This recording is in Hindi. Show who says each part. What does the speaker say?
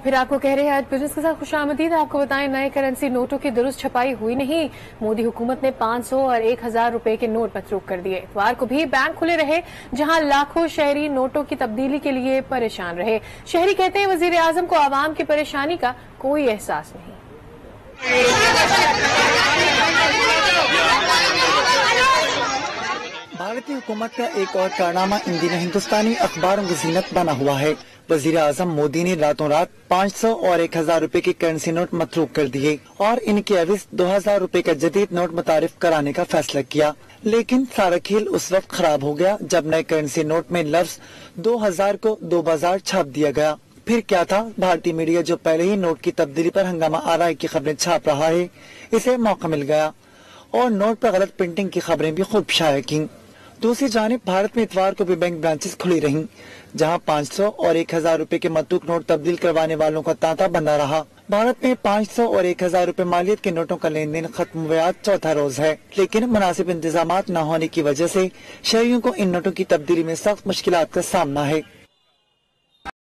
Speaker 1: फिर आपको कह रहे हैं, आज बिज़नेस के साथ खुश आमदीद। आपको बताएँ, नए करेंसी नोटों की दुरुस्त छपाई हुई नहीं। मोदी हुकूमत ने 500 और 1000 रुपये के नोट मतरूक कर दिए। इतवार को भी बैंक खुले रहे, जहाँ लाखों शहरी नोटों की तब्दीली के लिए परेशान रहे। शहरी कहते हैं वज़ीर आज़म को आवाम की परेशानी का कोई एहसास नहीं।
Speaker 2: भारतीय हुकूमत का एक और कारनामा इन दिनों हिंदुस्तानी अखबारों की जीनत बना हुआ है। वज़ीर आज़म मोदी ने रातों रात 500 और 1000 रूपए के करेंसी नोट मतरूक कर दिए और इनके अविज 2000 रूपए का जदीद नोट मुतारिफ कराने का फैसला किया। लेकिन सारा खेल उस वक्त खराब हो गया जब नए करेंसी नोट में लफ्ज 2000 को दो बाज़ार छाप दिया गया। फिर क्या था? भारतीय मीडिया जो पहले ही नोट की तब्दीली पर हंगामा आराई की खबरें छाप रहा है, इसे मौका मिल गया। और नोट पर गलत प्रिंटिंग की खबरें भी खूब शाया की दूसरी जानब भारत में इतवार को भी बैंक ब्रांचेस खुली रहीं, जहाँ 500 और 1000 रूपए के मतूक नोट तब्दील करवाने वालों का तांता बना रहा। भारत में 500 और 1000 रूपए मालियत के नोटों का लेन देन खत्म हुआ चौथा रोज है। लेकिन मुनासिब इंतज़ाम न होने की वजह ऐसी शहरियों को इन नोटों की तब्दीली में सख्त मुश्किल का सामना है।